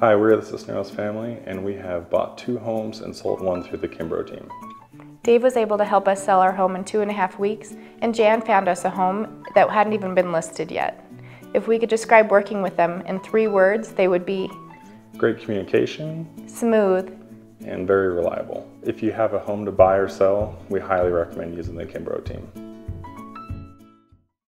Hi, we're the Cisneros family, and we have bought two homes and sold one through the Kimbrough team. Dave was able to help us sell our home in two and a half weeks, and Jan found us a home that hadn't even been listed yet. If we could describe working with them in three words, they would be Great communication smooth, and very reliable. If you have a home to buy or sell, we highly recommend using the Kimbrough team.